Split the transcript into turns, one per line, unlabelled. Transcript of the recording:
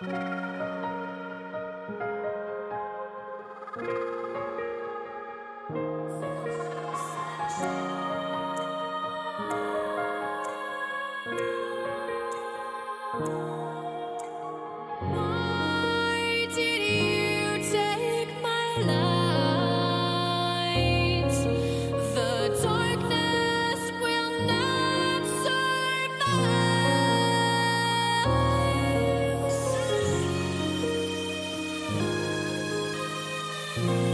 Why Why